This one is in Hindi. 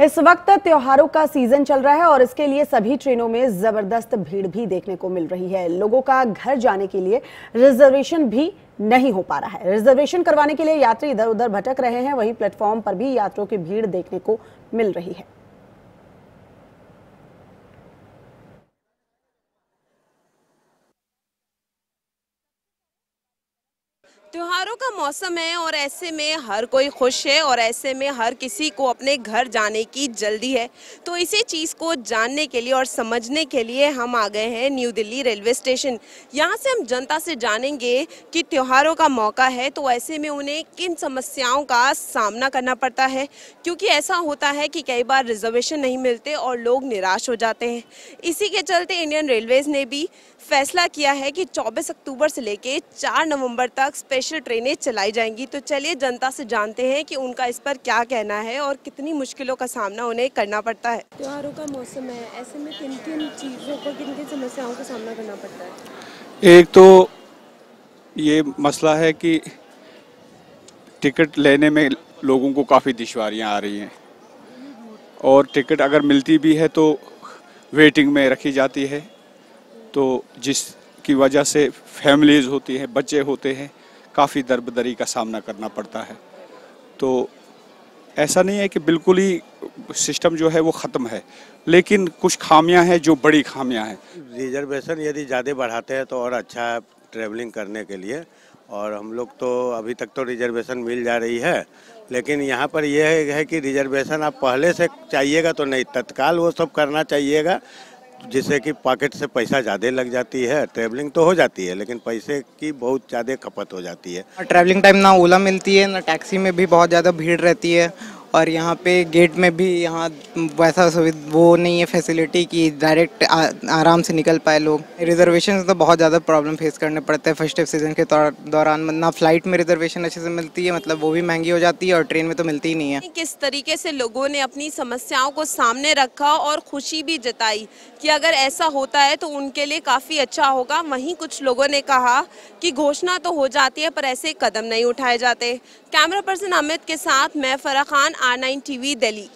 इस वक्त त्योहारों का सीज़न चल रहा है और इसके लिए सभी ट्रेनों में ज़बरदस्त भीड़ भी देखने को मिल रही है। लोगों का घर जाने के लिए रिजर्वेशन भी नहीं हो पा रहा है। रिजर्वेशन करवाने के लिए यात्री इधर उधर भटक रहे हैं। वहीं प्लेटफॉर्म पर भी यात्रियों की भीड़ देखने को मिल रही है। त्योहारों का मौसम है और ऐसे में हर कोई खुश है और ऐसे में हर किसी को अपने घर जाने की जल्दी है। तो इसी चीज़ को जानने के लिए और समझने के लिए हम आ गए हैं न्यू दिल्ली रेलवे स्टेशन। यहाँ से हम जनता से जानेंगे कि त्योहारों का मौका है तो ऐसे में उन्हें किन समस्याओं का सामना करना पड़ता है, क्योंकि ऐसा होता है कि कई बार रिजर्वेशन नहीं मिलते और लोग निराश हो जाते हैं। इसी के चलते इंडियन रेलवेज़ ने भी फैसला किया है कि 24 अक्टूबर से लेके 4 नवंबर तक ट्रेनें चलाई जाएँगी। तो चलिए जनता से जानते हैं कि उनका इस पर क्या कहना है और कितनी मुश्किलों का सामना उन्हें करना पड़ता है। त्योहारों का मौसम है ऐसे में किन किन चीज़ों को किन किन समस्याओं का सामना करना पड़ता है? एक तो ये मसला है कि टिकट लेने में लोगों को काफ़ी दुशारियाँ आ रही हैं। और टिकट अगर मिलती भी है तो वेटिंग में रखी जाती है। तो जिसकी वजह से फैमिलीज़ होती हैं बच्चे होते हैं काफ़ी दरबदरी का सामना करना पड़ता है। तो ऐसा नहीं है कि बिल्कुल ही सिस्टम जो है वो ख़त्म है, लेकिन कुछ खामियाँ हैं जो बड़ी खामियाँ हैं। रिजर्वेशन यदि ज़्यादा बढ़ाते हैं तो और अच्छा है ट्रैवलिंग करने के लिए, और हम लोग तो अभी तक तो रिजर्वेशन मिल जा रही है, लेकिन यहाँ पर यह है कि रिजर्वेशन आप पहले से चाहिएगा तो नहीं, तत्काल वो सब करना चाहिएगा जिससे कि पॉकेट से पैसा ज़्यादा लग जाती है, ट्रैवलिंग तो हो जाती है, लेकिन पैसे की बहुत ज़्यादा खपत हो जाती है। ट्रैवलिंग टाइम ना ओला मिलती है, ना टैक्सी में भी बहुत ज़्यादा भीड़ रहती है और यहाँ पे गेट में भी यहाँ वैसा सुविधा वो नहीं है फैसिलिटी कि डायरेक्ट आराम से निकल पाए लोग। रिजर्वेशन तो बहुत ज़्यादा प्रॉब्लम फेस करने पड़ते हैं फ़र्स्ट सीज़न के दौरान। ना फ़्लाइट में रिजर्वेशन अच्छे से मिलती है मतलब वो भी महँगी हो जाती है और ट्रेन में तो मिलती ही नहीं है। किस तरीके से लोगों ने अपनी समस्याओं को सामने रखा और खुशी भी जताई कि अगर ऐसा होता है तो उनके लिए काफ़ी अच्छा होगा। वहीं कुछ लोगों ने कहा कि घोषणा तो हो जाती है पर ऐसे कदम नहीं उठाए जाते। कैमरा पर्सन अमित के साथ मैं Farah Khan R nine TV Delhi